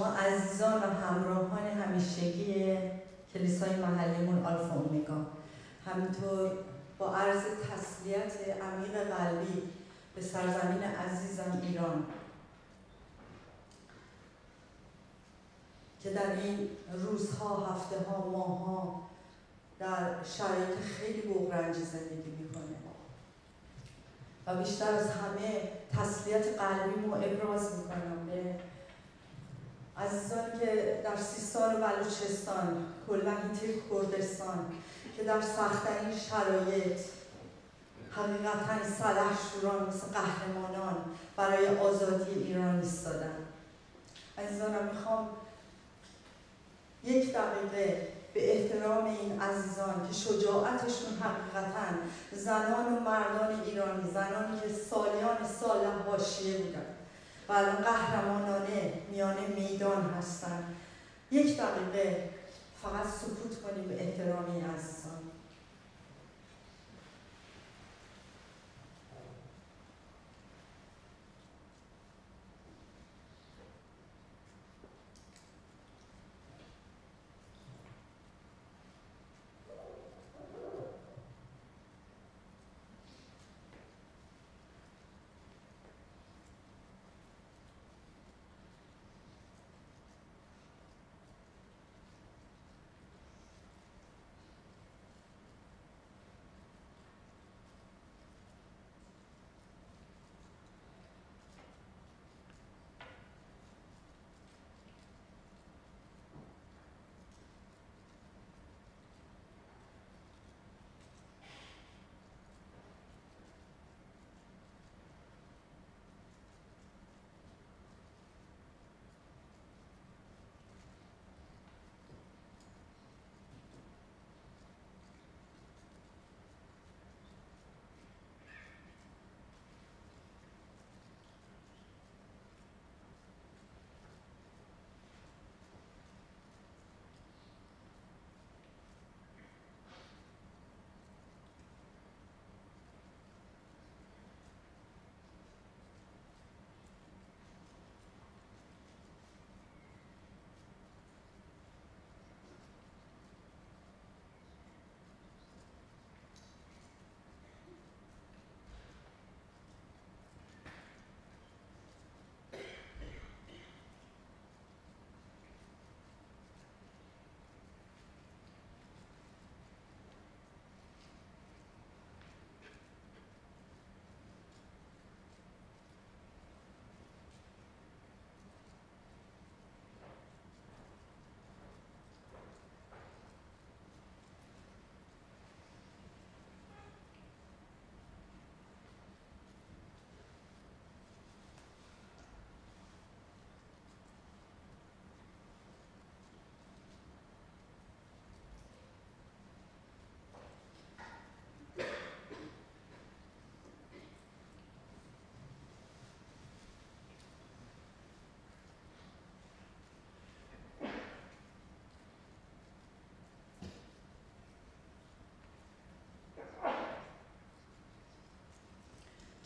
عزیزان و همراهان همیشگی کلیسای محلیمون آلفا اومگا. همینطور با عرض تسلیت عمیق قلبی به سرزمین عزیزم ایران که در این روزها، هفته ها، ماه ها در شرایط خیلی بغرنجی زندگی می‌کنه. و بیشتر از همه تسلیت قلبیمو ابراز می‌کنم به عزیزانی که در سیستان و بلوچستان کلا هیته کردستان که در سختترین شرایط حقیقتا سلح شوران مثل قهرمانان برای آزادی ایران ایستادن. عزیزانم می‌خوام یک دقیقه به احترام این عزیزان که شجاعتشون حقیقتا زنان و مردان ایرانی زنانی که سالیان سال حاشیه بودن. و الان قهرمانانه میان میدان هستن. یک دقیقه فقط سکوت کنیم به احترام این عزیزان.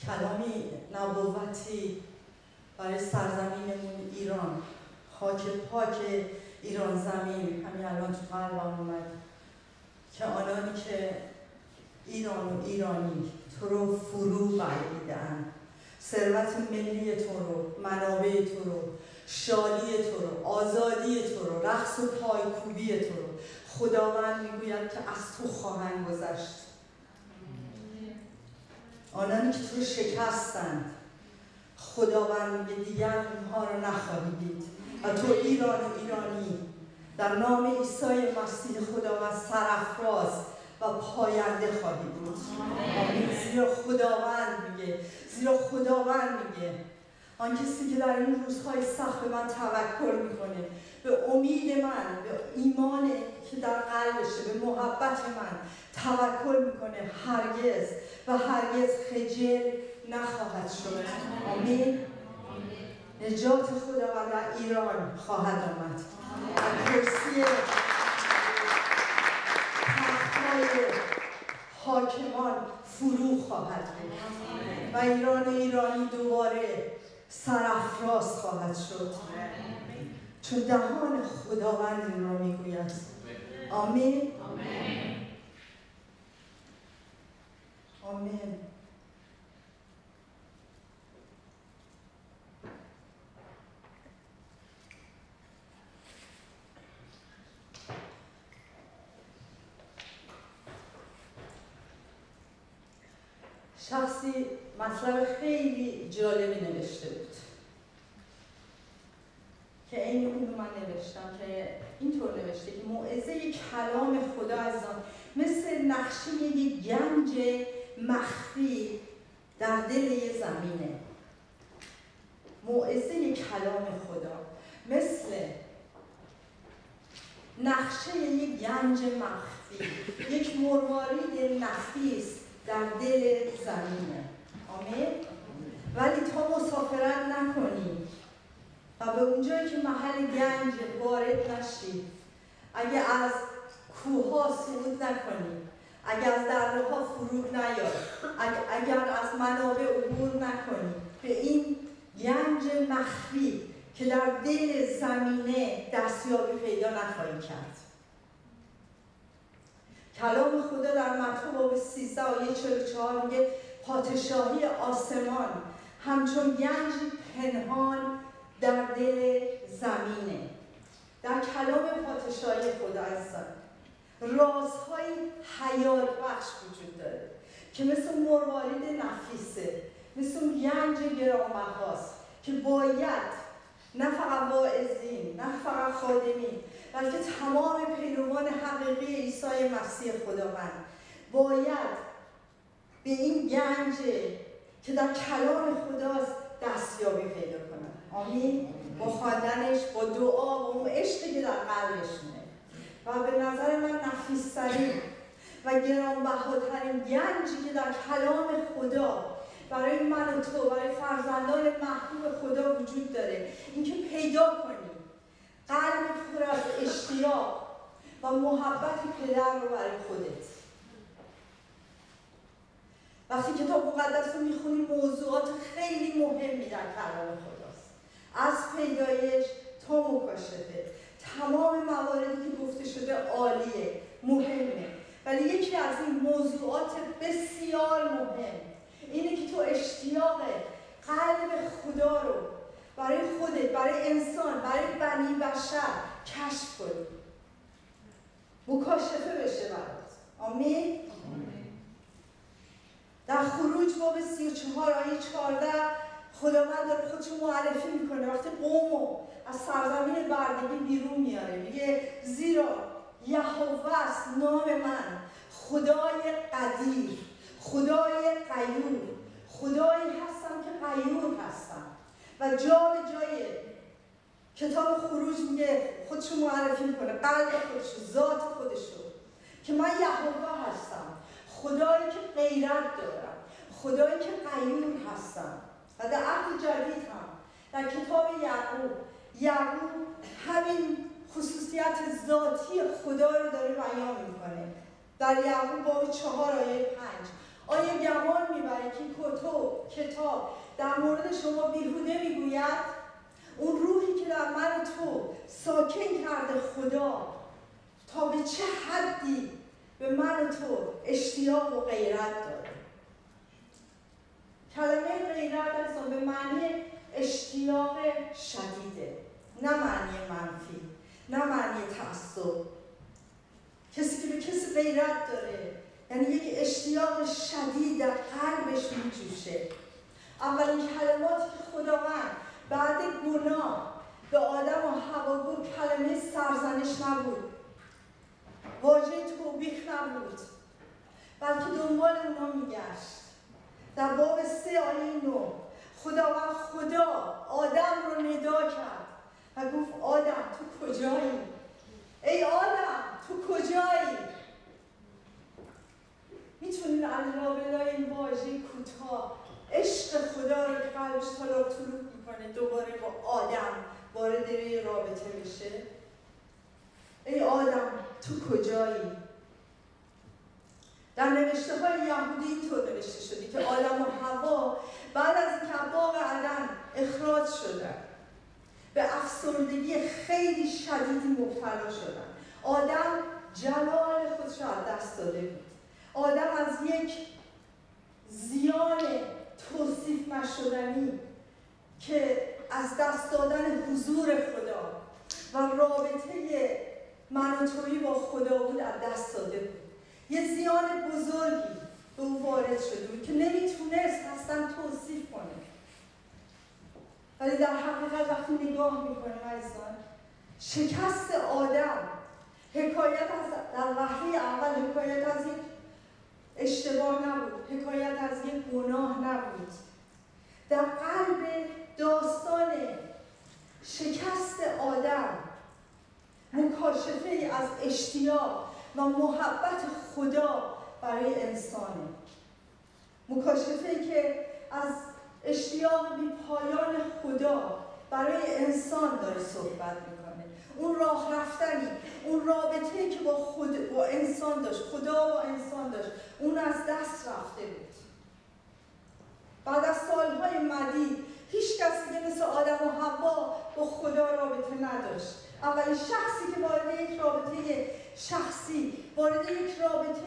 کلامی نبوتی برای سرزمینمون ایران. خاک پاک ایران زمین. همین الان تو قلبم اومد. که آنانی که ایران و ایرانی تو رو فرو بریدن ثروت ملی تو رو منابع تو رو شادی تو رو آزادی تو رو رقص و پایکوبی تو رو. خداوند می‌گوید که از تو خواهند گذشت. آنانی که تو شکستند. خداوند میگه دیگر اونها رو نخواهی دید. و تو ایران و ایرانی در نام عیسی مسیح خداوند سرافراز و پاینده خواهی بود. آمین. زیرا خداوند میگه. زیرا خداوند میگه. آن کسی که در این روزهای سخت به من توکل می‌کنه به امید من به ایمان که در قلبشه به محبت من توکل می‌کنه هرگز و هرگز خجل نخواهد شد. آمین. نجات خداوند در ایران خواهد آمد. و کرسی تختهای حاکمان فرو خواهد بود و ایران ایرانی دوباره سرافراز خواهد شد. چون دهان خداوند را می‌گوید. آمین. آمین. شخصی مطلب خیلی جالبی نوشته بود. که این اونو من نوشتم که اینطور نوشته که موعظه کلام خدا از آن مثل نقشه یک گنج مخفی در دل یه زمینه. موعظه کلام خدا مثل نقشه یک گنج مخفی یک مروارید نفیس در دل زمینه. آمین؟ ولی تا مسافرت نکنی. و به اونجایی که محل گنج وارد نشید اگه از کوه صعود نکنی اگر از دره ها فرود نیاد اگر از منابع عبور نکنی به این گنج مخفی که در دل زمینه دستیابی پیدا نخواهی کرد. کلام خدا در متن باب 13 آیه 44 میگه پادشاهی آسمان همچون گنج پنهان در دل زمینه. در کلام پادشاهی خدا عزیزان رازهای حیات بخش وجود داره که مثل مروارید نفیسه مثل گنج گرانبهاست که باید نه فقط واعظین نه فقط خادمین بلکه تمام پیروان حقیقی عیسی مسیح خداوند باید به این گنج که در کلام خداست دستیابی پیدا کنن. آمین. با خواندنش با دعا با اون عشقی که در قلبشونه و به نظر من نفیسترین و گرانبهاترین گنجی که در کلام خدا برای من و تو برای فرزندان محبوب خدا وجود داره اینکه پیدا کنی. قلب پر از اشتیاق و محبت پدر رو برای خودت. وقتی کتاب مقدس رو می‌خونی موضوعات خیلی مهمی در کلام خداست از پیدایش تا مکاشفه. تمام مواردی که گفته شده عالیه مهمه. ولی یکی از این موضوعات بسیار مهم اینه که تو اشتیاق قلب خدا رو برای خودت برای انسان برای بنی بشر کشف کنی. مکاشفه بشه برات. آمین؟ در خروج باب 34 آیه 14 خداوند داره خودشو معرفی می‌کنه. وقتی قومو از سرزمین بردگی بیرون میاره میگه زیرا یهوه است نام من. خدای قدیر خدای قیور خدایی هستم که قیور هستم. و جا به جای کتاب خروج میگه خودشو معرفی می‌کنه قلب خودشو ذات خودشو که من یهوه هستم. خدایی که غیرت دارم خدایی که قیور هستم. و در عهد جدید هم. در کتاب یعقوب. یعقوب همین خصوصیت ذاتی خدا رو داره بیان می‌کنه. در یعقوب باب چهار آیه پنج. آیا گمان می‌بره که کتب کتاب در مورد شما بیهوده می‌گوید اون روحی که در من تو ساکن کرده خدا تا به چه حدی به من تو اشتیاق و غیرت داره کلمه غیرت از به معنی اشتیاق شدیده. نه معنی منفی نه معنی تعصب. کسی که به کسی غیرت داره یعنی یک اشتیاق شدید در قلبش میجوشه. اولین کلماتی که خداوند بعد گناه به آدم و هوا گفت کلمه سرزنش نبود. واژه توبیخ نبود. بلکه دنبال اونا میگشت. در باب سه آیه نو. خداوند خدا آدم رو ندا کرد و گفت آدم تو کجایی؟ ای آدم تو کجایی؟ می‌تونین علا این واژه کوتاه عشق خدا رو که قلبش طلاق طلوع می‌کنه دوباره با آدم وارد رابطه بشه. ای آدم تو کجایی؟ در نوشته های یهودی اینطور نوشته شده که آدم و هوا بعد از باغ عدن اخراج شدن به افسردگی خیلی شدیدی مبتلا شدن. آدم جلال خودش را از دست داده بود. آدم از یک زیان توصیف نشدنی که از دست دادن حضور خدا و رابطه من و با خدا بود از دست داده بود. یه زیان بزرگی به او وارد شده بود که نمی‌تونست اصلا توصیف کنه. ولی در حقیقت وقتی نگاه می‌کنیم عزیزان شکست آدم حکایت از در وحی اول حکایت از یک اشتباه نبود حکایت از یک گناه نبود. در قلب داستان شکست آدم مکاشفه از اشتیاق و محبت خدا برای انسانه. مکاشفه که از اشتیاق بی پایان خدا برای انسان داره صحبت می‌کنه. اون راه رفتنی اون رابطه که با خود با انسان داشت خدا با انسان داشت اون از دست رفته بود. بعد از سالهای مدید هیچ کسی که مثل آدم و حوا با خدا رابطه نداشت. اولین شخصی که وارد یک رابطه شخصی وارد یک رابطه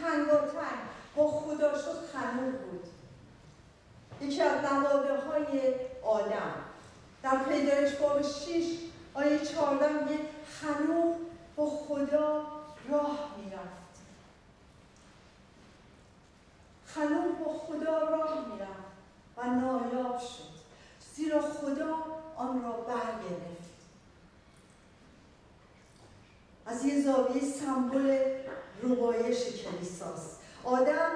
تنگ و تنگ با خدا شد خنور بود. یکی از نواده های آدم در پیدایش باب 6 آیه 14 میگه خنوق با خدا راه می‌رفت. خنوق با خدا راه می‌رفت و نایاب شد زیرا خدا آن را برگرفت از یه زاویه سمبل ربایش کلیساست. آدم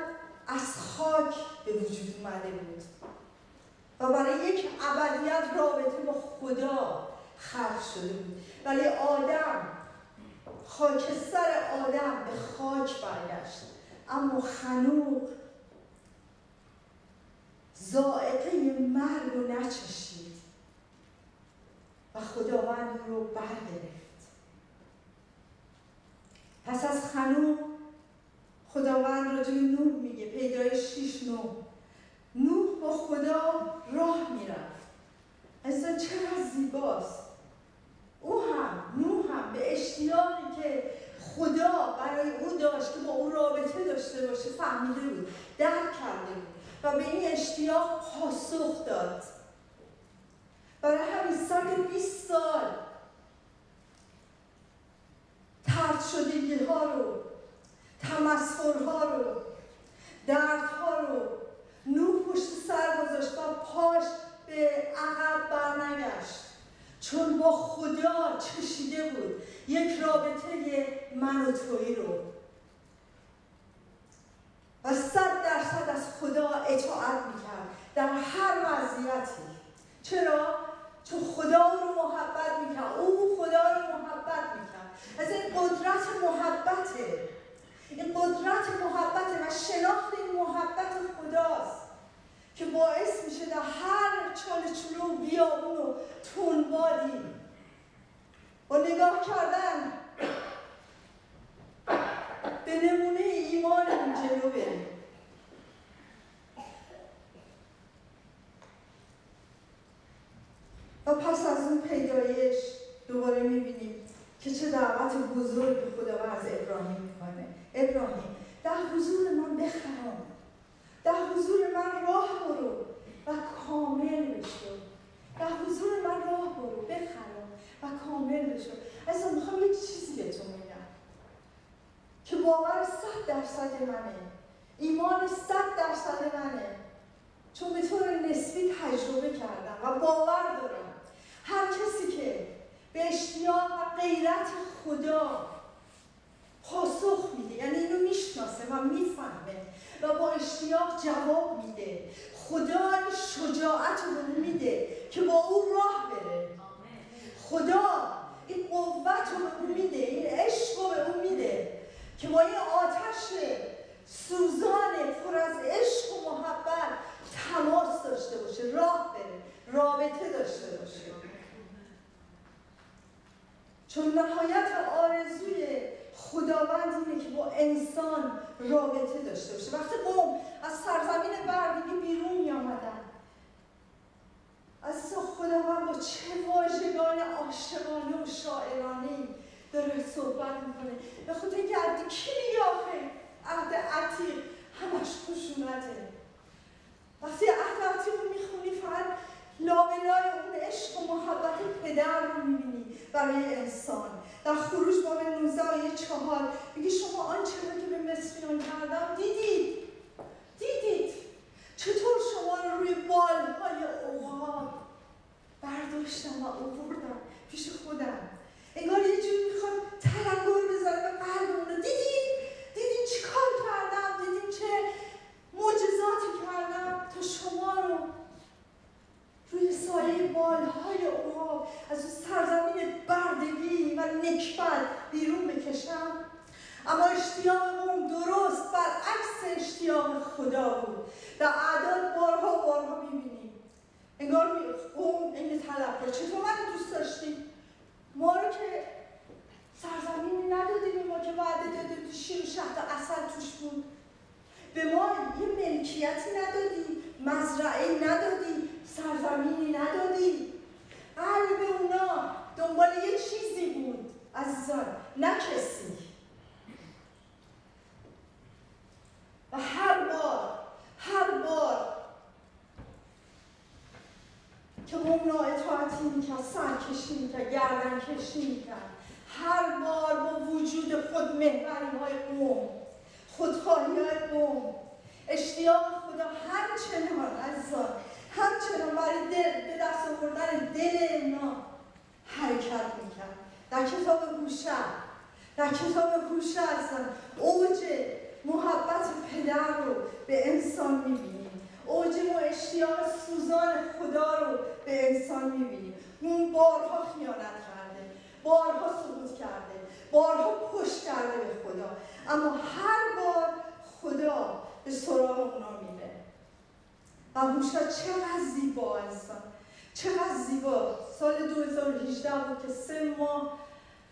از خاک به وجود اومده بود. و برای یک ابدیت رابطه با خدا خلق شده بود. ولی آدم خاکستر آدم به خاک برگشت. اما خنوق زائقه مرگ رو نچشید. و خداوند رو برگرفت. پس از خنوق خداوند راجع به نوح میگه پیدایش 6 نو نوح با خدا راه می‌رفت. اصلا چقدر زیباست. او هم نوح هم به اشتیاقی که خدا برای او داشت که با او رابطه داشته باشه فهمیده بود درک کرده بود و به این اشتیاق پاسخ داد. برای همین سال 20 سال ترد شدگی ها رو تمسخرها رو دردها رو نو پشت سر گذاشت و پاش به عقب برنگشت. چون با خدا چشیده بود یک رابطه من و توی رو. و صد درصد از خدا اطاعت می‌کرد در هر وضعیتی. چرا؟ چون خدا رو محبت می‌کرد. او خدا رو محبت می‌کرد. از این قدرت محبته. این قدرت محبت و شناخت این محبت خداست که باعث میشه در هر چال چلو بیابون و تونبادی با نگاه کردن به نمونه ایمان این جلو بریم و پس از اون پیدایش دوباره می‌بینیم که چه دعوت بزرگ خداوند از ابراهیم می‌کنه. ابراهیم در حضور من بخرام در حضور من راه برو و کامل بشو. در حضور من راه برو بخرام و کامل بشو. اصلا می‌خوام یک چیزی بهتون میگم که باور صد درصد منه. ایمان صد درصد منه. چون به طور نسبی تجربه کردم و باور دارم. هر کسی که به اشتیاق و غیرت خدا پاسخ میده. یعنی اینو می‌شناسه و می‌فهمه و با اشتیاق جواب میده. خدا این شجاعت رو میده که با او راه بره. خدا این قوت رو به میده این عشق رو به اون میده که با این آتش سوزان پر از عشق و محبت تماس داشته باشه راه بره رابطه داشته باشه. چون نهایت آرزوی خداوند اینه که با انسان رابطه داشته باشه. وقتی قوم از سرزمین بردگی بیرون می آمدن از خدا خداوند با چه واژگان عاشقانه و شاعرانه داره صحبت می‌کنه. به خود اینکه عهد کی میگه آخه عهد عتیق. همش خشونته. وقتی عهد عتیق رو می‌خونی فقط لابلای اون عشق و محبت پدر رو می‌بینی برای انسان. در خروج باب 19 آیه چهار. میگه شما آنچه رو که به مصریان کردم؟ دیدید چطور شما رو روی بالهای اوهاب برداشتم و اووردم پیش خودم انگار یه جوری می‌خواد تلنگر بزنه به قلب رو دیدید دیدید چی کار کردم دیدید چه معجزاتی کردم تا شما رو روی سایه بالهای اوها از اون سرزمین بردگی و نکبت بیرون بکشم اما اشتیاق قوم درست برعکس اشتیاق خدا بود در اعداد بارها بارها می‌بینیم انگار قوم این طلب چطور من دوست داشتیم ما رو که سرزمینی ندادیم ما که وعده داده شیر و شهد اصل توش بود به ما یه ملکیتی ندادی مزرعه ندادی سرزمینی ندادی قلب اونا دنبال یه چیزی بود عزیزان نه کسی و هر بار هر بار که قوم اطاعتی می‌کرد سرکشی می‌کرد گردن کشی می‌کرد هر بار با وجود خود محوری های قوم خودخواهی های قوم اشتیاق خدا همچنان عزیزان همچنان برای دل به دست آوردن دل اینا حرکت می‌کرد در کتاب هوشع در کتاب هوشع هستن اوج محبت پدر رو به انسان می‌بینیم اوج ما اشتیاق سوزان خدا رو به انسان می‌بینیم. اون بارها خیانت کرده بارها سقوط کرده بارها پشت کرده به خدا. اما هر بار خدا به سراغ اونا میره. و هوشا چقدر زیبا انسان. چقدر زیبا. سال 2018 بود که سه ماه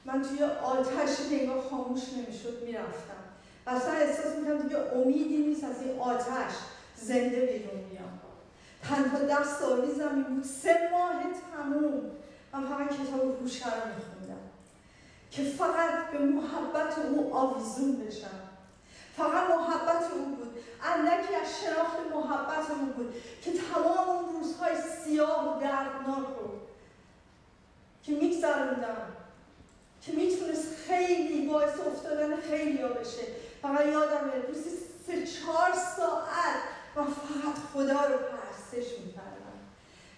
من توی آتش نگاه خاموش نمی‌شد می‌رفتم. و اصلا احساس می‌کنم دیگه امیدی نیست از این آتش زنده بیرون میام تنها دست آویزم این بود. سه ماه تموم. من فقط کتاب هوشه رو میخوندم که فقط به محبت او آویزون بشم. فقط محبت او بود. اندکی از شناخت محبت او بود که تمام اون روزهای سیاه و دردناک رو که میگذروندم. که می‌تونست خیلی باعث افتادن خیلی ها بشه. فقط یادمه روزی سه چهار ساعت و فقط خدا رو پرستش می‌کردم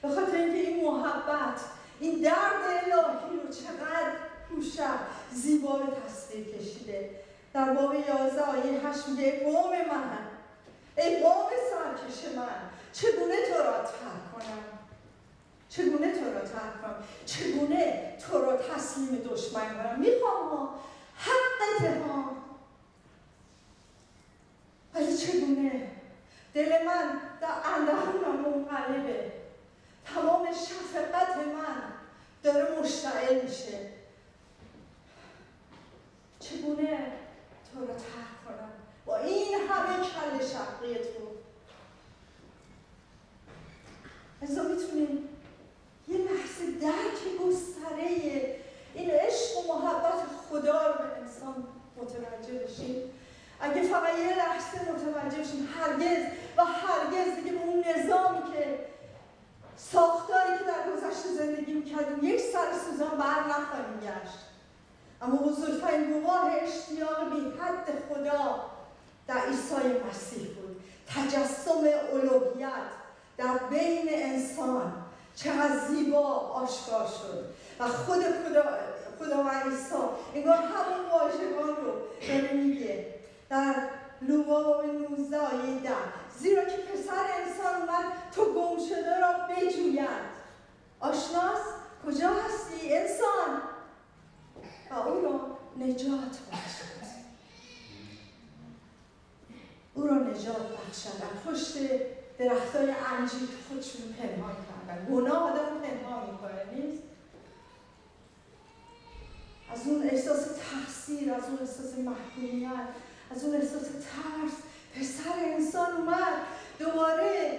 به خاطر اینکه این محبت این درد الهی رو چقدر پوشه زیبا به تصویر کشیده. در باب یازده آیه هشت میگه قوم من ای قوم سرکش من چگونه تو را ترک کنم؟ چگونه تو را ترک کنم؟ چگونه تو را تسلیم دشمن کنم؟ می‌خوام ها حقت ها ولی چگونه؟ دل من در اندرونم منقلبه تمام شفقت من داره مشتعل میشه. چگونه تو رو ترک کنم؟ با این همه کل شقی تو. ازا می‌تونیم یه لحظه درک گستره این عشق و محبت خدا رو به انسان متوجه بشیم. اگه فقط یه لحظه متوجه بشیم هرگز. و هرگز دیگه به اون نظامی که ساختاری که در گذشته زندگی می‌کردیم یک سر سوزان بر نخواهیم گشت. اما بزرگترین گواه اشتیاق بی حد خدا در عیسی مسیح بود. تجسم الوهیت در بین انسان چقدر زیبا آشکار شد. و خود خدا خدا و عیسی انگار همون واژگان رو داره میگه. در باب 19 آیه ده زیرا که پسر انسان اومد تو گم شده را بجوید. آشناس کجا هستی انسان؟ و او را نجات بخشد. او را نجات بخشد. پشت درختای انجیر خودشون پنهان کردن. گناه آدم پنهان می‌کنه نیست؟ از اون احساس تقصیر از اون احساس محکومیت. از اون احساس ترس پسر انسان اومد. دوباره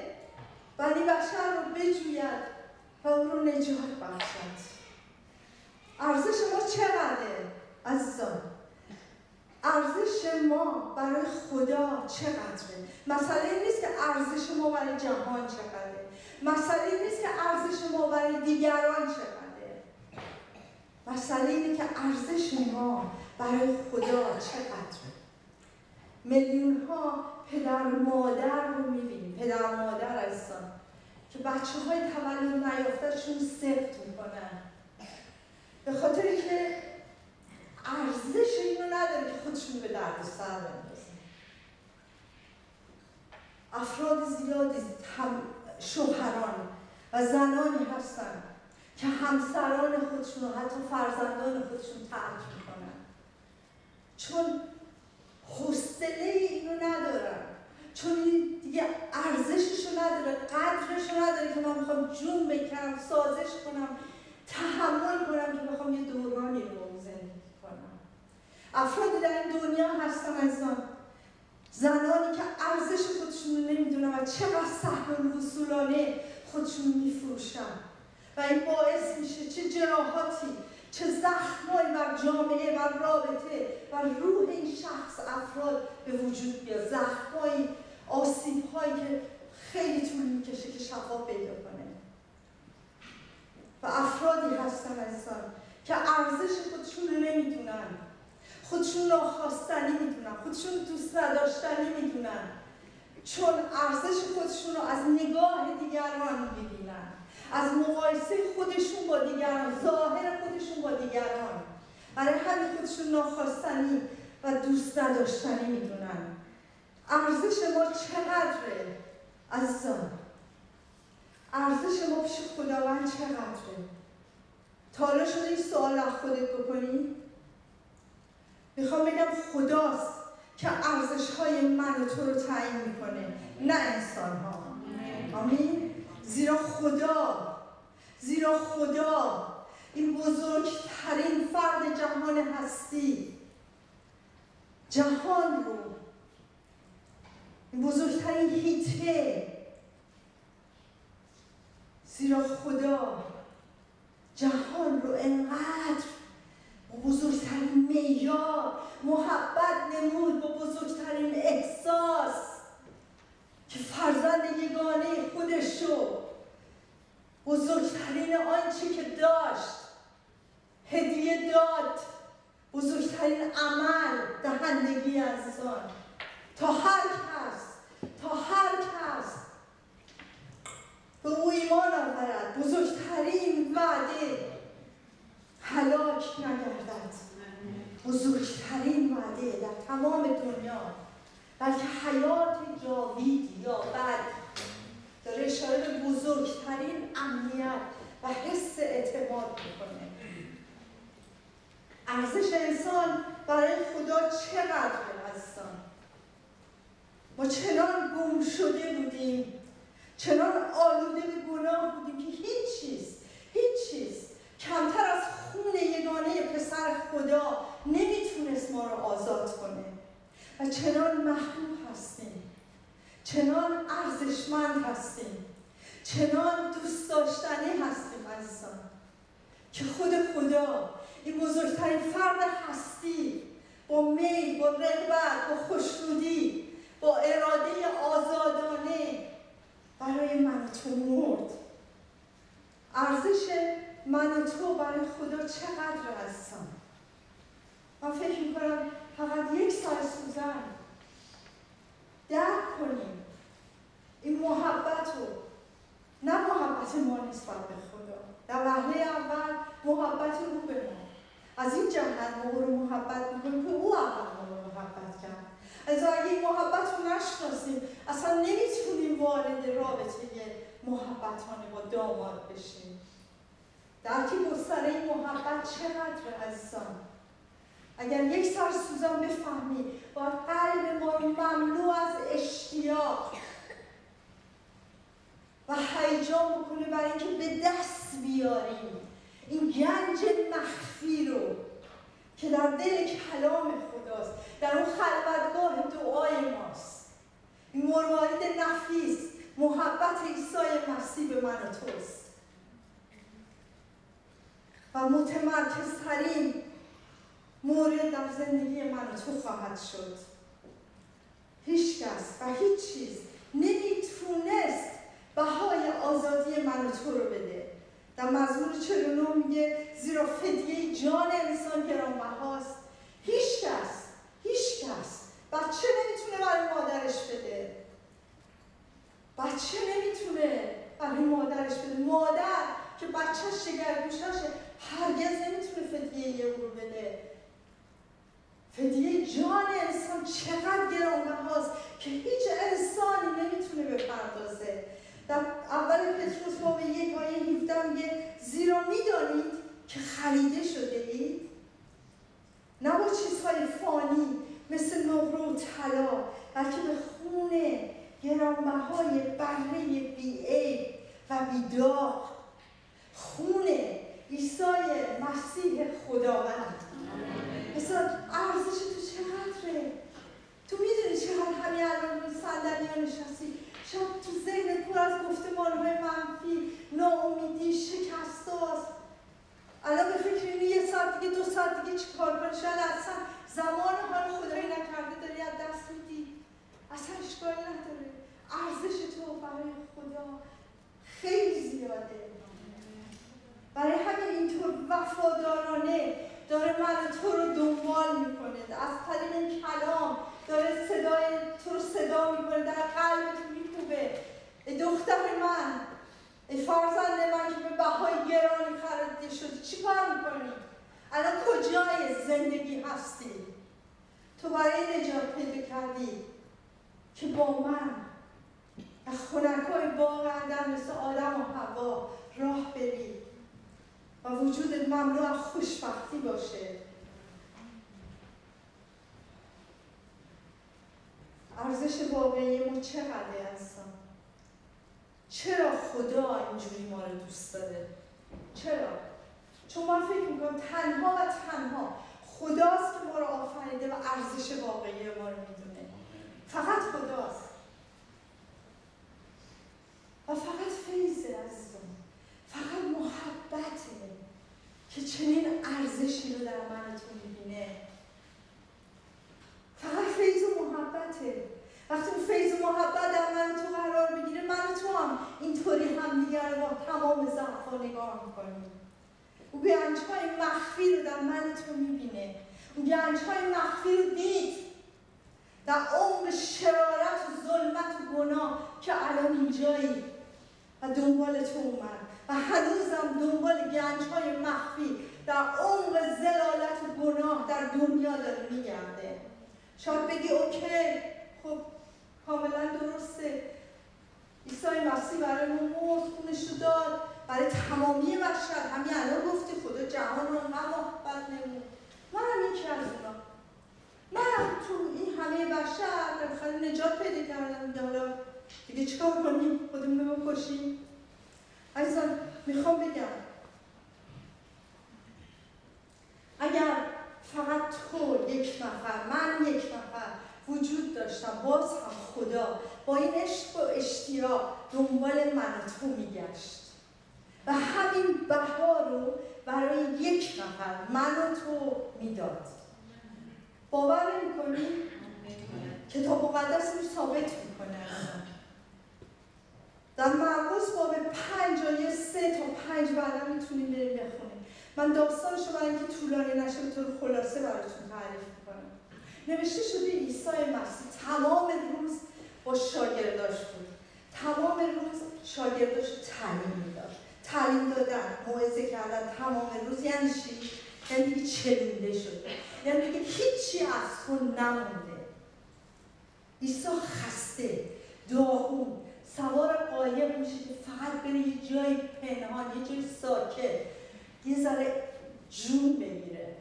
بنی بشر رو بجوید و او رو نجات بخشد. ارزش ما چقدره عزیزان؟ ارزش ما برای خدا چقدره؟ مسئله این نیست که ارزش ما برای جهان چقدره. مسئله این نیست که ارزش ما برای دیگران چقدره. مسئله اینه که ارزش ما برای خدا چقدره. میلیون ها پدر مادر رو می‌بینیم. پدر مادر عزیزان که بچه های تولد نیافتهشون سفت می‌کنن. به خاطر که ارزش اینو نداره که خودشون به درد سر بندازن. افراد زیادی شوهران و زنانی هستن که همسران خودشون و حتی فرزندان خودشون ترک می‌کنن. چون حوصله اینو ندارن چون این دیگه ارزششو نداره قدرشو نداره که من می‌خوام جون بکنم سازش کنم تحمل کنم که بخوام یه دورانی رو زندگی کنم. افرادی در این دنیا هستن از زنانی که ارزش خودشون رو نمی‌دونن و چقدر سهل وصولانه خودشون میفروشن. و این باعث میشه چه جراحاتی چه زخمایی بر جامعه و رابطه و روح این شخص افراد به وجود بیاد. زخمایی آسیبهایی که خیلی طول می‌کشه که شفا پیدا کنه. و افرادی هستن انسان که ارزش خودشون رو نمی‌دونن. خودشون ناخواستنی می‌دونن. خودشون دوست نداشتنی می‌دونن. چون ارزش خودشون رو از نگاه دیگران می‌بینن از مقایسه خودشون با دیگران ظاهر خودشون با دیگران. برای همین خودشون ناخواستنی و دوست نداشتنی می‌دونن. ارزش ما چقدره؟ عزیزان ارزش ما پیش خداوند چقدره؟ تا حالا شده این سوال از خودت بکنی؟ می‌خوام بگم خداست که ارزش های من و تو رو تعیین می‌کنه نه انسان ها آمین؟ زیرا خدا زیرا خدا این بزرگترین فرد جهان هستی. جهان رو این بزرگترین هیته. زیرا خدا جهان رو انقدر با بزرگترین میار محبت نمود با بزرگترین احساس که فرزند یگانه خودش رو بزرگترین آنچه که داشت هدیه داد بزرگترین عمل دهندگی عزیزان. تا هر کس تا هر کس به او ایمان آورد بزرگترین وعده هلاک نگردد. بزرگترین وعده در تمام دنیا بلکه حیات جاوید یا بعد داره اشاره به بزرگترین امنیت و حس اعتماد می‌کنه. ارزش انسان برای خدا چقدر عزیزان ما چنان گم شده بودیم چنان آلوده به گناه بودیم که هیچ چیز هیچ چیز کمتر از خون یگانه پسر خدا نمی‌تونست ما رو آزاد کنه. و چنان محبوب هستیم. چنان ارزشمند هستیم. چنان دوست داشتنی هستیم عزیزان. که خود خدا این بزرگترین فرد هستی با میل با رغبت با خوشنودی با اراده آزادانه برای من تو مرد. ارزش من تو برای خدا چقدر هستم من فکر می‌کنم فقط یک سال سوزن. درک کنیم این محبت رو نه محبت ما نسبت به خدا. در وهله اول محبت رو به ما. از این جهت ما رو محبت می‌کنیم که او اول ما رو محبت کرد. از اگه محبت رو نشناسیم اصلا نمی‌تونیم وارد رابطه محبتانه با داماد بشیم. درک گستره محبت چقدر عزیزان؟ اگر یک سر سوزان بفهمی با قلب ما ممنوع از اشتیاق. و هیجان بکنه برای اینکه به دست بیاریم. این گنج مخفی رو که در دل کلام خداست در اون خلوتگاه دعای ماست. این مروارید نفیس محبت عیسی مسیح به من و توست. و متمرکزترین مورد در زندگی من تو خواهد شد. هیچکس و هیچ چیز نمی‌تونست بهای آزادی من و تو رو بده. در مزمور 49 میگه زیرا فدیه جان انسان گرانبهاست. هیچ کس هیچ کس بچه نمی‌تونه برای مادرش بده. بچه نمی‌تونه برای مادرش بده. مادر که بچهش شگرگوشاشه هرگز نمی‌تونه فدیه یه رو بده. فدیه جان انسان چقدر گرانبهاست که هیچ انسانی نمی‌تونه بپردازه در اول پتروس باب یک آیه 17 میگه زیرا می‌دانید که خریده شده اید نه با چیزهای فانی مثل نقره و طلا بلکه به خون گرانبهای بره بیعیب و بیداغ خون عیسی مسیح خداوند. مثلا ارزش تو چقدره؟ تو می‌دونی چقدر همین الان روی صندلی ها نشستی؟ شاید تو ذهن پر از گفتمان های منفی ناامیدی شکستاست الان به فکر اینی یه ساعت دیگه دو ساعت دیگه چی کار کنی؟ شاید اصلا زمان حال خدایی نکرده داری از دست میدی. اصلا اشکال نداره. ارزش تو برای خدا خیلی زیاده. برای همین اینطور وفادارانه داره من تو رو دنبال می‌کنه. از طریق کلام داره صدای تو رو صدا می‌کنه در قلبت میکوبه. دختر من فرزند من که به بهای گرانی خریده شد چی کار می‌کنی؟ الان کجای زندگی هستی؟ تو برای نجات پیدا کردی که با من؟ از خونکای باغ مثل آدم و هوا راه بری و وجودت مملو از خوشبختی باشه. ارزش واقعی ما چقدر هستم چرا خدا اینجوری ما رو دوست داره؟ چرا؟ چون من فکر می‌کنم تنها و تنها خداست که ما رو آفریده و ارزش واقعی ما رو می‌دونه. فقط خداست. و فقط فیض عزیزم. فقط محبته که چنین ارزشی رو در من تو می‌بینه. فقط فیض و محبته وقتی فیض و محبت در من تو قرار بگیره من تو هم اینطوری هم دیگر رو با تمام ضعفا نگاه می‌کنیم او گنجهای مخفی رو در من تو می‌بینه. اون گنجهای مخفی رو دید. در عمق شرارت و ظلمت و گناه که الان اینجایی. و دنبال تو اومد. و هنوزم دنبال گنجهای مخفی. در عمق زلالت و گناه در دنیا داره میگرده. شاید بگی اوکی. خب کاملا درسته. عیسی مسیح برای ما مرد خونش رو داد. برای تمامی بشر همین الان گفتی خدا جهان رو نه محبت نمود. منم یکی از اونا. منم تو این همه بشر بالاخره نجات پیدا کردم. حالا دیگه چیکار کنیم؟ خودمون رو بکشیم. عزیزان می‌خوام بگم. اگر فقط تو یک نفر من یک نفر وجود داشتم باز هم خدا با این عشق و اشتیاق دنبال من تو میگشت. و همین بها رو برای یک نفر من و تو می‌داد. باور می‌کنی؟ کتاب مقدس رو ثابت می‌کنه در مرقس باب پنج آیه سه تا پنج بعدا می‌تونیم بریم بخونیم. من داستانش رو برای اینکه طولانی نشه طور خلاصه براتون تعریف می‌کنم. نوشته شده عیسی مسیح تمام روز با شاگرداش بود. تمام روز شاگرداش تعلیم تعلیم دادن موعظه کردن تمام روز یعنی چی؟ یعنی دیگه چلونده شده. یعنی دیگه هیچی از تو نمونده. عیسی خسته داغون. سوار قایق میشه که فقط بره یه جای پنهان یه جای ساکت. یه ذره جون بگیره.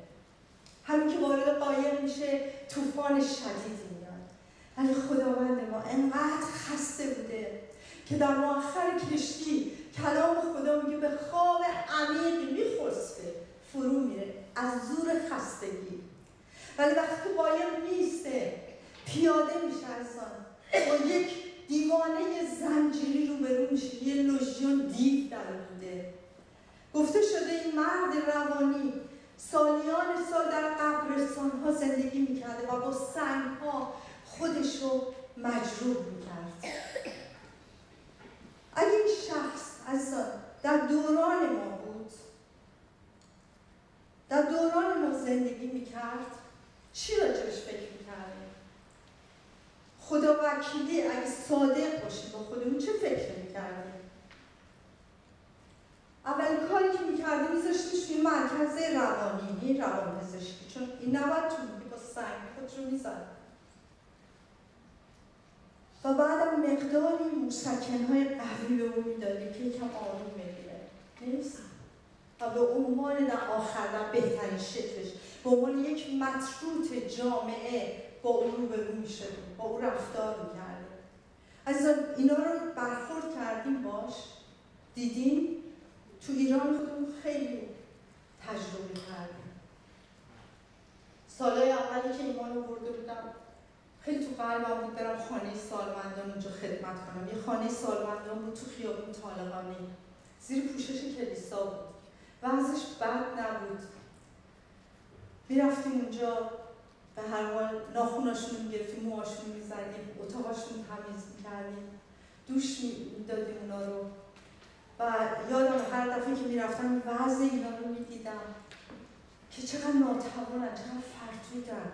همین که وارد قایق میشه طوفان شدیدی میاد. ولی خداوند ما انقدر خسته بوده که در آخر کشتی کلام خدا میگه به خواب عمیقی میخسته فرو میره از زور خستگی. ولی وقتی قایق میسته پیاده میشه انسان با یک دیوانه زنجیری روبرو میشه یه لژیون دیو در بوده گفته شده این مرد روانی سالیان سال در قبرستان ها زندگی می‌کرده و با سنگ ها خودش رو مجروح می‌کرد. اگه این شخص از در دوران ما بود. در دوران ما زندگی می‌کرد. چی راجبش فکر می‌کردیم؟ خدا وکیلی اگه صادق باشیم با خودمون چه فکر می‌کردیم اولین کاری که می‌کردیم میذاشتیمش توی مرکز روانی روان پزشکی چون این نباید تو با سنگ خودش رو می‌زد. و بعدم مقداری های قوی به اون می‌دادی که یکم آروم بگیره. نیست؟ و به عنوان در آخر در بهترین شکلش به عنوان یک مطروط جامعه با او رو به رو می‌شدیم با او رفتار می‌کردیم. از اینا رو برخورد کردیم باش. دیدیم تو ایران خودمون خیلی تجربه کردیم. سالهای اولی که ایمان رو برده بودم خیلی تو قلبم بود برم خانه سالمندان اونجا خدمت کنم. یه خانه سالمندان بود تو خیابون طالقانی زیر پوشش کلیسا بود. وضعش بد نبود. می‌رفتیم اونجا به هر حال ناخوناشون می‌گرفتیم موهاشون می‌زدیم اتاقاشون تمیز می‌کردیم. دوش می‌دادیم اونا رو. و یادم هر دفعه که می‌رفتم وضع اینا رو می‌دیدم که چقدر ناتوانن چقدر فرتودن.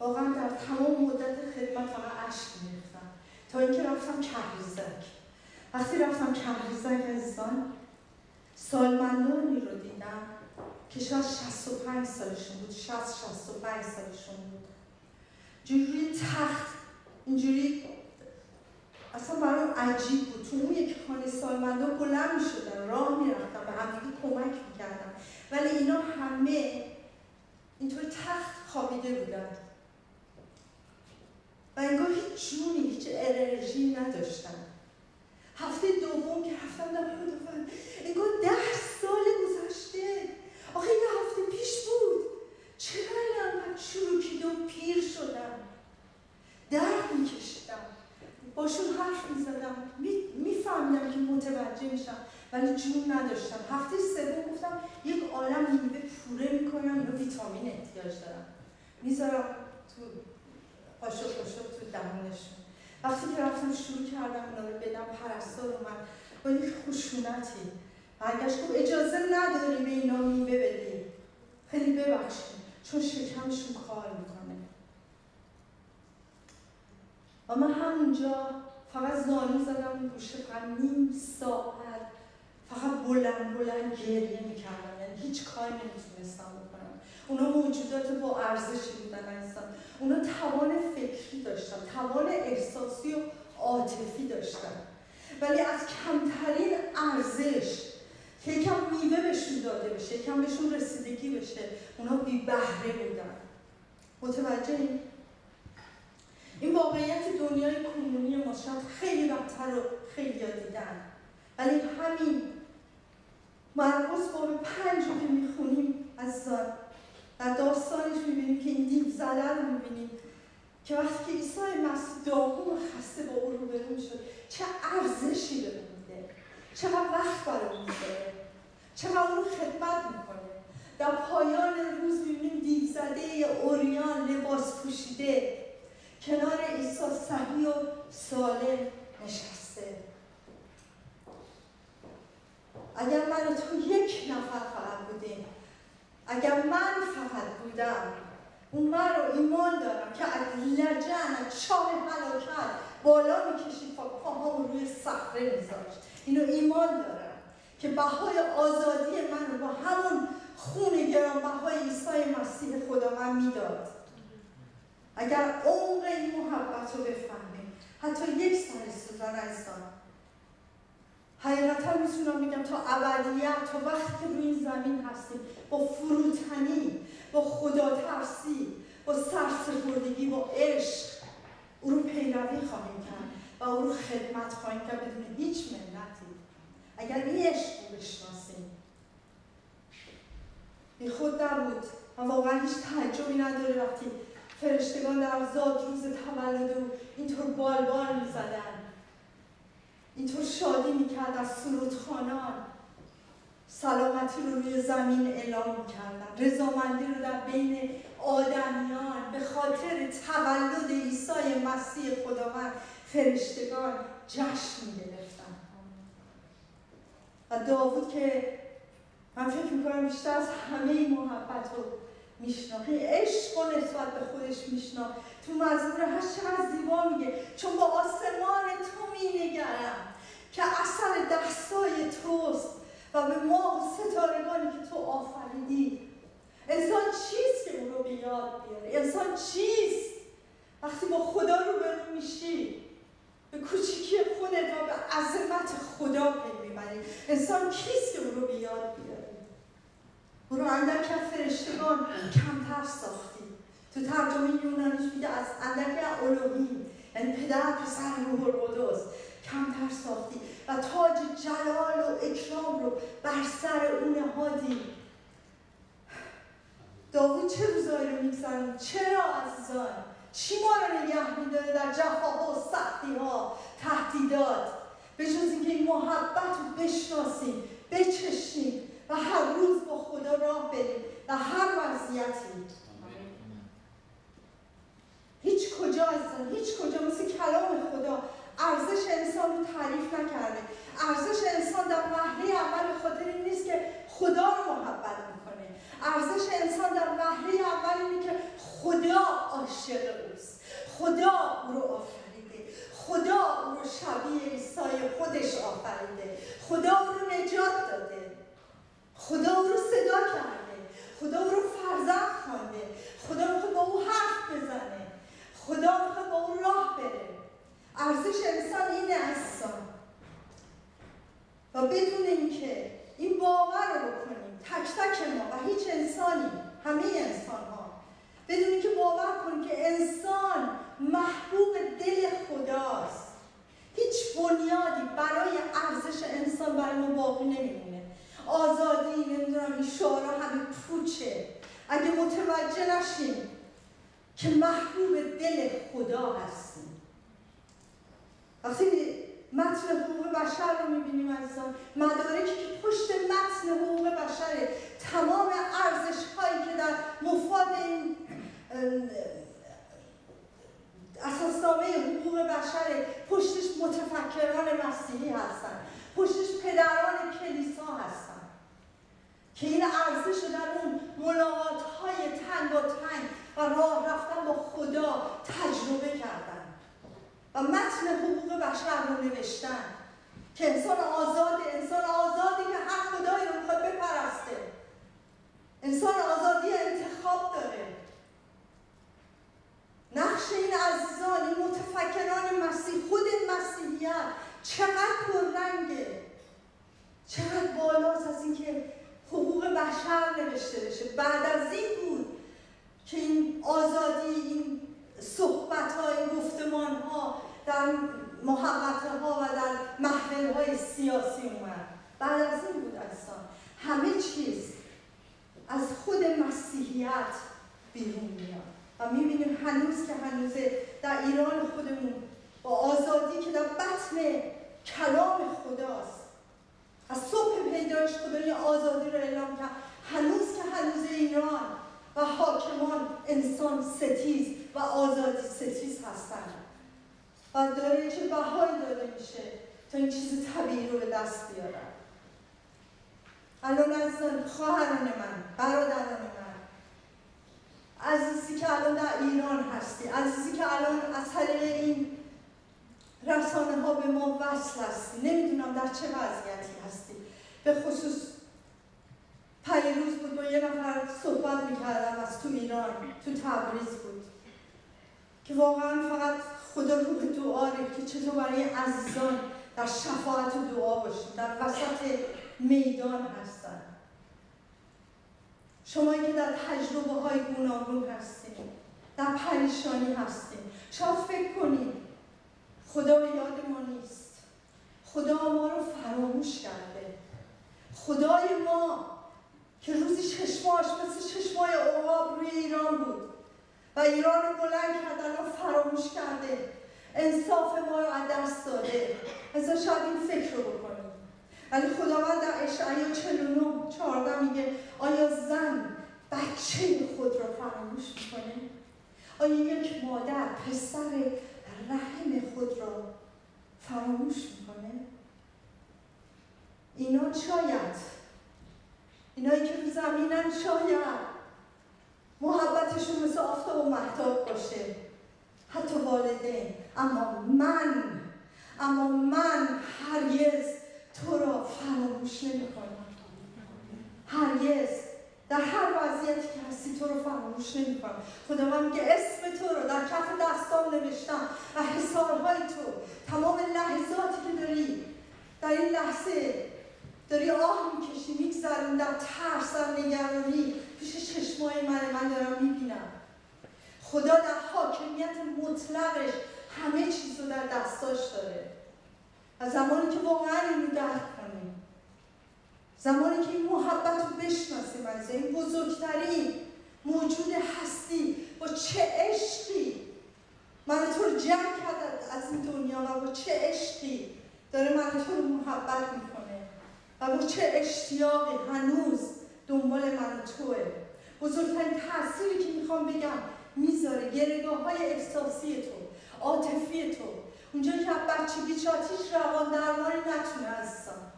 واقعا در تمام مدت خدمت فقط عشق میریختم. تا اینکه رفتم کهریزک وقتی رفتم کهریزک عزیزان سالمندانی رو دیدم که شاید 65 سالشون بود 60 65 سالشون بود. جوری تخت اینجوری اصلا برام عجیب بود. تو اون یک خانه سالمندان بلند می شدن راه می رفتن به همدیگه کمک می کردن ولی اینا همه اینطور تخت خوابیده بودن. و انگار هیچ جونی هیچ انرژی نداشتن. هفته دوم که رفتم در انگار ده سال گذشته. آخه یه هفته پیش بود. چرا اینقدر چروکید و پیر شدم؟ درد میکشیدم. باشون حرف می‌زدم. میفهمیدم که متوجه میشم ولی جون نداشتم. هفته سوم گفتم یک عالم میوه پوره می‌کنم یا ویتامین احتیاج دارم. می‌ذارم تو قاشق قاشق تو دهانشون وقتی که رفتم شروع کردم اونا رو بدم پرستار اومد. با یک خشونتی. برگشت گفت اجازه نداری به اینا میوه بدی. خیلی ببخشید چون شکمشون کار می‌کنه. و من همونجا فقط زانو زدم گوشه فقط نیم ساعت. فقط بلند بلند گریه می‌کردم. یعنی هیچ کاری نمی‌تونستم اونا موجودات با ارزشی بودن انسان. اونا توان فکری داشتن توان احساسی و عاطفی داشتن. ولی از کمترین ارزش که یکم میوه بهشون داده بشه یکم بهشون رسیدگی بشه اونا بی بهره بودن. متوجه این؟ واقعیت دنیای کنونی ما شاید خیلی بدتر و خیلی دیدن. ولی همین مرقس باب پنج رو که می‌خونیم از در داستانش می‌بینیم که این دیو زده رو می‌بینیم که وقتی که عیسی مسیح داغون و خسته با او روبرو شد چه ارزشی به میده چقدر وقت برای داره چقدر اون خدمت می‌کنه در پایان روز می‌بینیم دیو زده اوریان لباس پوشیده کنار عیسی صحیح و سالم نشسته اگر من تو یک نفر فقط بودیم اگر من فقط بودم اون رو ایمان دارم که از لجن از چاه حلاکت بالا می‌کشید پاهامو روی صخره میذاشت. اینو ایمان دارم که بهای آزادی من رو با همون خون گرانبهای عیسی مسیح خدا من می‌داد. اگر عمق این محبت رو بفهمیم حتی یک سر سوزن عزیزان حقیقتا می‌تونم میگم تا ابدیت تا وقتی که روی این زمین هستیم با فروتنی با خدا ترسی با سرسپردگی با عشق او رو پیروی خواهیم کرد و او رو خدمت خواهیم کرد بدون هیچ منتی. اگر این عشق رو بشناسیم بی خود نبود. و واقعا هیچ تعجبی نداره وقتی فرشتگان در زاد روز تولد او اینطور بالبال می‌زدن. اینطور شادی می‌کرد از سرودخانان سلامتی رو روی زمین اعلام کردن رضامندی رو در بین آدمیان به خاطر تولد عیسی مسیح خداوند فرشتگان جشن گرفتن و داوود که من فکر می‌کنم بیشتر از همه محبت و میشناخی عشق و نسبت به خودش میشناخت. تو مزمور هشت چقدر زیبا میگه. چون با آسمان تو مینگرم که اثر دستای توست و به ما و ستارگانی که تو آفریدی. انسان چیست که اون رو به یاد بیاره؟ انسان چیست؟ وقتی با خدا رو برو میشی به کوچیکی خودت و به عظمت خدا پی می‌بری. انسان کیست که اون رو به یاد بیاره؟ او رو اندک فرشتگان کمتر ساختی تو ترجمه یونانیش میگه از اندک الوهیم یعنی پدر پسر روح القدس کمتر ساختی. و تاج جلال و اکرام رو بر سر او نهادی. داوود چه روزایی رو میگذرن چرا عزیزان؟ چی ما رو نگه میداره در جفاها و سختی ها تهدیدات؟ به جز اینکه این محبت رو بشناسیم بچشیم و هر روز با خدا راه بریم در هر وضعیتی. هیچ کجا عزیزان هیچ کجا مثل کلام خدا ارزش انسان رو تعریف نکرده. ارزش انسان در وحله اول خاطر این نیست که خدا رو محبت می‌کنه. ارزش انسان در وحله اول اینه که خدا عاشق اوست. خدا او رو آفریده. خدا او رو شبیه عیسی خودش آفریده. خدا او رو نجات داده. خدا او رو صدا کرده. خدا او رو فرزند خوانده. خدا می‌خواد با او حرف بزنه. خدا می‌خواد با او راه بره. ارزش انسان اینه عزیزان. و بدون اینکه این باور رو بکنیم تک تک ما و هیچ انسانی همه انسان ها بدون اینکه باور کنیم که انسان محبوب دل خداست. هیچ بنیادی برای ارزش انسان برای ما باقی نمیمونه. آزادی نمی‌دونم این شعارا همه پوچه. اگه متوجه نشیم که محبوب دل خدا هستیم وقتی متن حقوق بشر رو می‌بینیم عزیزان مدارکی که پشت متن حقوق بشره تمام ارزش هایی که در مفاد این اساسنامه حقوق بشر پشتش متفکران مسیحی هستن پشتش پدران کلیسا هستن که این ارزش در اون ملاقات های تنگ و تنگ و راه رفتن با خدا تجربه کردن. و متن حقوق بشر رو نوشتن. که انسان آزاد انسان آزادی که هر خدایی رو می‌خواد بپرسته. انسان آزادی انتخاب داره. نقش این عزیزان این متفکران مسیح خود مسیحیت چقدر پررنگه. چقدر بالاست از اینکه حقوق بشر نوشته بشه. بعد از این بود که این آزادی این صحبت ها این گفتمان ها در محبت ها و در محفل های سیاسی اومد. بعد از این بود اصلا همه چیز از خود مسیحیت بیرون میاد. و می‌بینیم هنوز که هنوزه در ایران خودمون با آزادی که در بطن کلام خداست از صبح پیدایش خدا آزادی رو اعلام کرد. هنوز که هنوز ایران و حاکمان انسان ستیز و آزادی ستیز هستند. و داره چه بهایی داده میشه تا این چیز طبیعی رو به دست بیارن؟ الان از خواهران من برادران من عزیزی که الان در ایران هستی عزیزی که الان از طریق این رسانه ها به ما وصل هستی. نمی‌دونم در چه وضعیتی هستی. به خصوص روز بود با یه نفر صحبت می‌کردم از تو ایران تو تبریز بود. که واقعا فقط خدا روح دعا که چطور برای عزیزان در شفاعت و دعا باشیم در وسط میدان هستن. شما که در تجربه های گوناگون هستیم در پریشانی هستیم. شاید فکر کنیم خدا به یاد ما نیست. خدا ما رو فراموش کرده. خدای ما که روزی چشماش مثل چشمای عقاب روی ایران بود و ایران رو بلند کردن و فراموش کرده. انصاف ما رو از دست داده. ازا شاید این فکر رو بکنیم. ولی خداوند در اشعیا 49 14 میگه آیا زن بچه خود را فراموش می‌کنه؟ آیا یک مادر پسر رحم خود را فراموش می‌کنه؟ اینا شاید اینایی که رو زمینن شاید محبتشون مثل آفتاب و محتاب باشه. حتی والدین. اما من اما من هرگز تو را فراموش نمی کنم هرگز. در هر وضعیتی که هستی تو رو فراموش نمی کنم خداوند میگه اسم تو رو در کف دستام نوشتم و حسارهای تو تمام لحظاتی که داری در این لحظه داری آه می‌کشی میگذرون در ترس در نگرانی. پیش چشمای من من دارم می‌بینم. خدا در حاکمیت مطلقش همه چیز رو در دستاش داره. از زمانی که واقعا اینو درک کنیم. زمانی که این محبت رو بشناسیم از این بزرگترین موجود هستی. با چه عشقی؟ من تو رو جمع کرد از این دنیا و با چه عشقی؟ داره من تو محبت می‌کنه. و با چه اشتیاقی هنوز دنبال من توه. بزرگترین تأثیری که می‌خوام بگم می‌ذاره گرگاه های احساسی تو عاطفی تو. اونجایی که بچگی چاتیش روان درمانی نتونه عزیزم.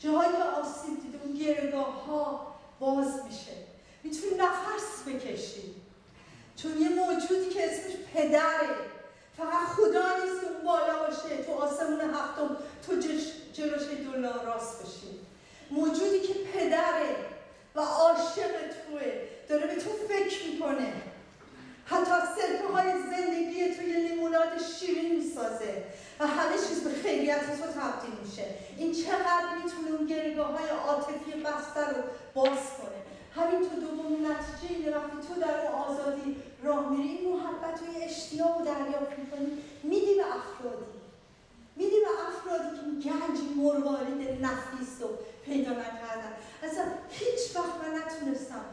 جاهایی که آسیب دیده اون گرگاه ها باز میشه. می‌تونی نفس بکشی. چون یه موجودی که اسمش پدره. فقط خدا نیست اون بالا باشه تو آسمون هفتم تو جلوش دنیا راست بشی موجودی که پدره و عاشق توه داره به تو فکر می‌کنه. حتی سرکه های زندگی توی لیموناد شیرین می‌سازه و همه چیز به خیریت تو تبدیل میشه. این چقدر می‌تونه اون گرگاه های عاطفی بسته رو باز کنه. همینطور دوم نتیجه اینه وقتی تو در اون آزادی راه میری این محبت و اشتیاق رو دریافت می‌کنی میدی به افرادی. میدی به افرادی که گنج مروارید نفیس رو پیدا نکردن. اصلا هیچ وقت من نتونستم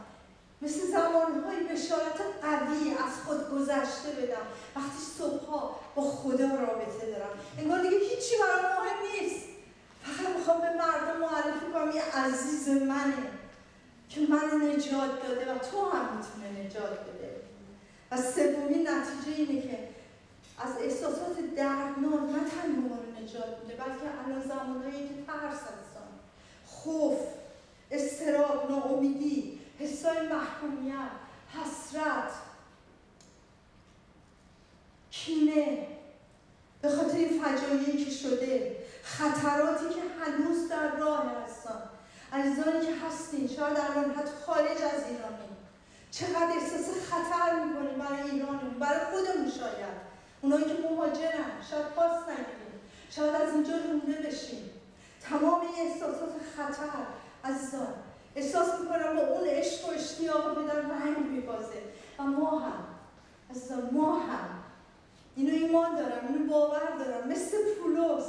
مثل زمانهای بشارت قوی از خود گذشته بدم. وقتی صبحها با خدا رابطه دارم. انگار دیگه هیچی برای مهم نیست. فقط می‌خوام به مردم معرفی کنم یه عزیز منه که من نجات داده و تو هم می‌تونه نجات بده. و سومین نتیجه اینه که از احساسات دردناک نه تنها ما رو نجات میده بلکه الان زمانهایی که ترس هستن خوف استراب ناامیدی حسای محکومیت حسرت کینه به خاطر این فجایعی که شده خطراتی که هنوز در راه هستن. عزیزانی که هستین شاید الان حتی خارج از ایرانی چقدر احساس خطر می‌کنیم برای ایرانمون برای خودمون شاید. اونایی که مهاجرن شاید پاس نگیریم شاید از اینجا رونده بشیم. تمام این احساسات خطر عزیزان. احساس می‌کنم با اون عشق و اشتیاق به در رنگ میبازه. و ما هم عزیزان ما هم. اینو ایمان دارم اینو باور دارم. مثل پولس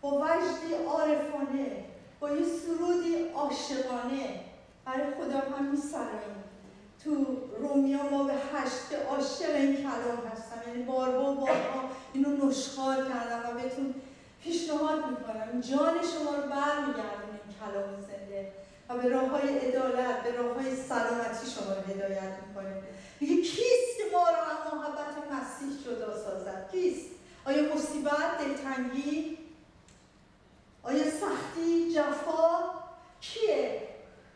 با وجدی عارفانه با یه سرودی عاشقانه. برای خدا هم میسراییم تو رومیا ما به هشت عاشق این کلام هستم یعنی بارها بارها اینو نشخار کردم و بهتون پیشنهاد می‌کنم. جان شما رو برمیگردون این کلام زنده و به راه های عدالت به راه های سلامتی شما رو هدایت می‌کنه. میگه کیست که ما رو از محبت مسیح جدا سازد؟ کیست؟ آیا مصیبت دلتنگی؟ آیا سختی جفا؟ کیه؟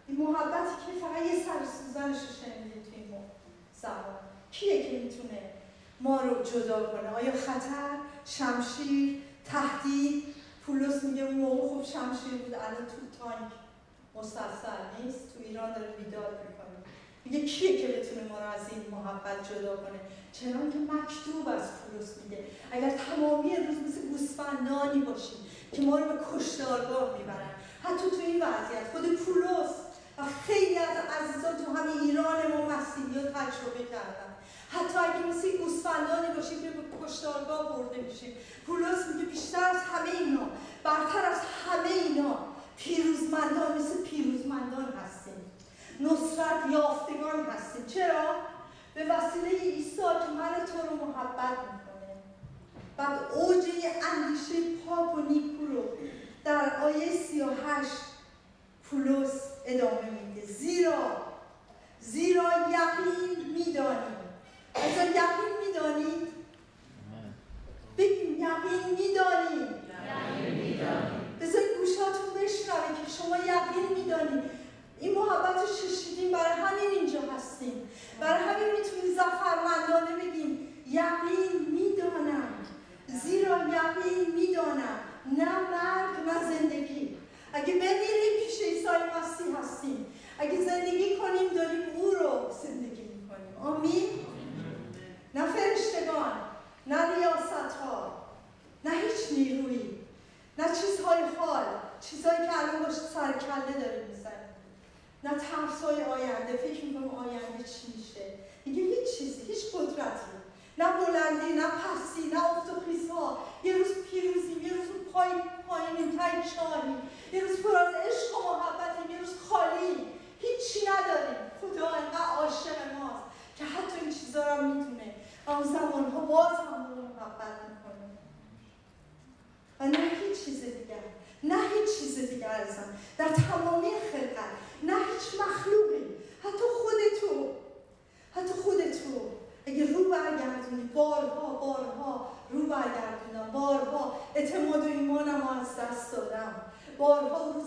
این محبتی که فقط یه سر سوزنش رو شنیدیم توی این زمان کیه که می‌تونه ما رو جدا کنه. آیا خطر شمشیر تهدید؟ پولس میگه اون موقع خوب شمشیر بود الان تو تانک مسلسل نیست تو ایران داره بیداد می‌کنه. میگه کیه که بتونه ما رو از این محبت جدا کنه؟ چنان که مکتوب از پولس میگه. اگر تمامی روز مثل گوسفندانی باشیم که ما رو به کشتارگاه می‌برن. حتی تو این وضعیت خود پولس و خیلی از عزیزان تو همین ایران ما مسیحی تجربه کردن. حتی اگه مثل گوسفندانی باشیم که به کشتارگاه برده میشیم پولس میگه بیشتر از همه اینا برتر از همه اینا پیروزمندان مثل پیروزمندان هستیم. نصرت یافتگان هستیم. چرا؟ به وسیله عیسی که من تو رو محبت می‌کنه. بعد اوج اندیشه پاک و نیکو رو در آیه 38 پولس ادامه میده. زیرا زیرا یقین می‌دانیم از یقین می‌دانید بگیم یقین می‌دانیم بذارید گوشاتون بشنوه که شما یقین می‌دانید این محبت رو ششیدیم برای همین اینجا هستیم. برای همین می‌تونیم زفرمندانه بگیم یقین می‌دانم. زیرا یقین می‌دانم. نه مرگ نه زندگی. اگه بمیریم پیش عیسی مسیح هستیم. اگه زندگی کنیم داریم او رو زندگی می‌کنیم. آمین؟ نه فرشتگان نه ریاست ها نه هیچ نیرویی نه چیزهای حال چیزهایی که الان باشه سر کله داریم می‌زنیم نه ترس های آینده فکر می‌کنم آینده چی میشه. دیگه هیچ چیزی هیچ قدرتی. نه بلندی نه پسی نه افت و ها یه روز پیروزی یه روز پای پایینیم تای چاری یه روز پر از عشق و محبتیم یه روز خالی. هیچی نداریم. خدا انقدر عاشق ماست که حتی این چیزا رو می‌تونه اون زمان ها باز هم رو محبت می‌کنه و نه هیچ چیز دیگر نه هیچ چیز دیگر ازم در تمامی خلقت نه هیچ مخلوقی. حتی خود تو حتی خود تو. اگه رو برگردونی بارها بارها رو برگردونم. بارها اعتماد و ایمانم از دست دادم. بارها رو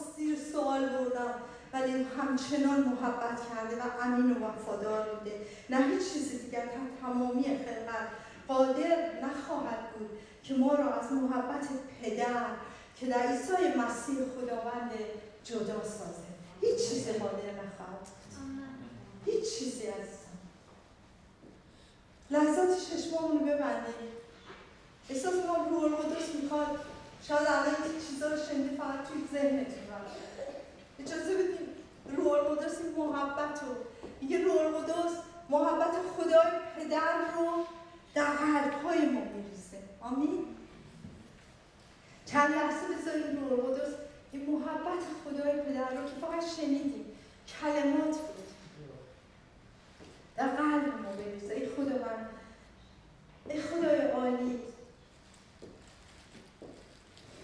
ولی همچنان محبت کرده و امین و وفادار بوده. نه هیچ چیز دیگر تا تمامی خلقت قادر نخواهد بود که ما را از محبت پدر که در عیسی مسیح خداوند جدا سازه هیچ چیزی قادر نخواهد هیچ چیزی از لحظات چشمامون رو ببندیم. احساس می‌کنم روح القدس می‌خواد. شاید الان این چیزا رو شنیدی فقط توی ذهنتون اجازه بدیم القدس این محبت رو. میگه روح القدس محبت خدای پدر رو در قلبهای ما میریزه. آمین. چند لحظه بذاریم روح القدس این محبت خدای پدر رو که فقط شنیدیم کلمات بود در قلب ما بریزه. ای خدا من ای خدای عالی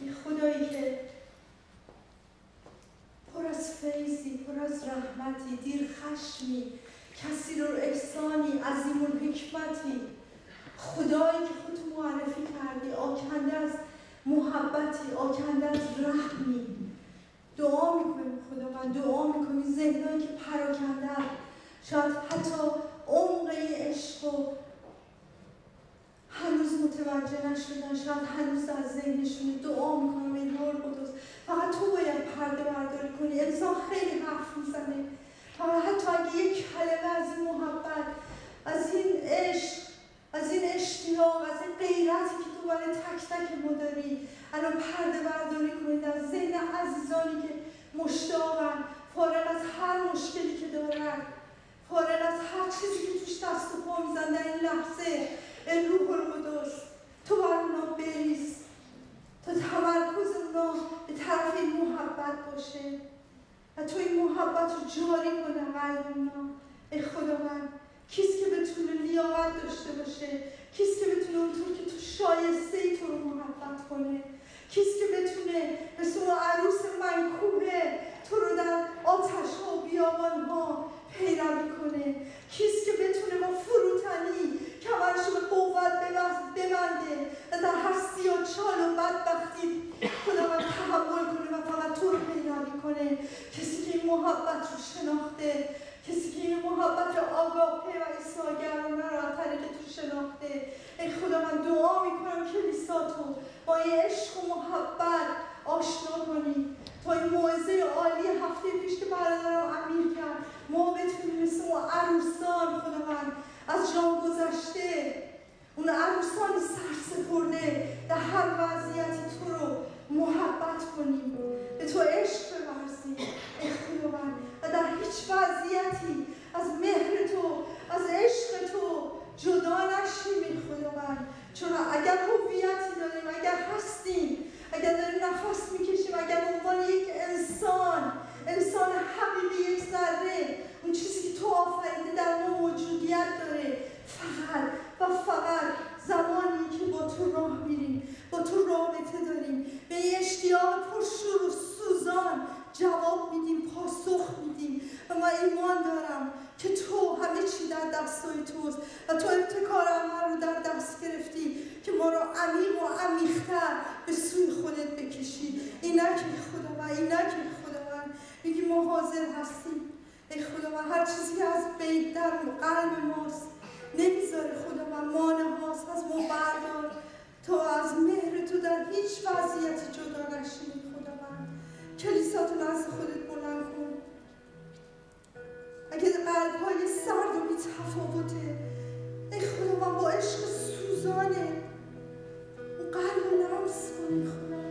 ای خدایی که پر از فیضی پر از رحمتی دیر خشمی کسی رو احسانی عظیم حکمتی خدایی که خودتو معرفی کردی آکنده از محبتی آکنده از رحمی. دعا می‌کنیم خدا من دعا می‌کنیم. ذهنایی که پراکنده شاید حتی عمق عشق و هنوز متوجه نشدن. شاید هنوز از ذهنشون دعا می‌کنم ای روح قدس فقط تو باید پرده برداری کنی. انسان خیلی حرف می‌زنه. حتی اگه یک کلمه از این محبت از این عشق از این اشتیاق از این غیرتی که تو برای تک تک ما داری الان پرده برداری کنید از ذهن عزیزانی که مشتاقن فارغ از هر مشکلی که دارن فارغ از هر چیزی که توش دست و پا میزن در این لحظه روح القدس تو بر اونا بریز. تا تمرکز اونا به طرف این محبت باشه. و تو این محبت رو جاری کنه قلب اونا ای خدا من کیست که بتونه لیاقت داشته باشه؟ کیست که بتونه اونطور که تو شایسته ای تو رو محبت کنه؟ کیست که بتونه اون عروس منکوبه تو رو در آتش ها و بیابان ها پیروی کنه کیست که بتونه با فروتنی کمرش به قوت ببنده و در هستی و چال و بدبختی خدا من تحمل کنه و فقط تو رو پیروی کنه کسی که این محبت رو شناخته کسی که این محبت آگاهه و ایساگرانه رو از طریق تو شناخته. ای خدا من دعا می‌کنم کلیسا تو با این عشق و محبت آشنا کنی. تا این موعظه عالی هفته پیش که برادرم امیر کرد. ما بتونیم مثل اون عروسان خدا من از جان گذشته اون عروسان سر سپرده در هر وضعیتی تو رو محبت کنیم. به تو عشق بورزیم من. و در هیچ وضعیتی از مهر تو از عشق تو جدا نشیم ای خدا من. چون اگر هویتی داریم اگر هستیم اگر داریم نفس می‌کشیم اگر عنوان یک انسان انسان حقیقی یک ذره اون چیزی که تو آفریده در ما موجودیت داره فقط و فقط زمانی که با تو راه میریم با تو رابطه داریم به اشتیاق پرشور و سوزان جواب میدیم پاسخ میدیم و ما ایمان دارم که تو همه چی در دستای توست و تو ابتکار ما رو در دست گرفتی که ما رو عمیق و عمیقتر به سوی اینک خداوند اینک خداوند میگی ما حاضر هستیم. ای خداوند هر چیزی از بیت در قلب ماست نمی‌ذاره خداوند مانع هاست از ما بردار تو از مهر تو در هیچ وضعیت جدا نشیم خداوند. کلیساتو نزد خودت بلند کن. اگه قلب های سرد و بیتفاوته ای خداوند با عشق سوزانه قلب رو نرمس کنی خداوند.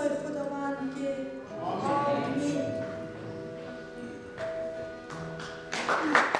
و کلیسای خداوند میگه آمین از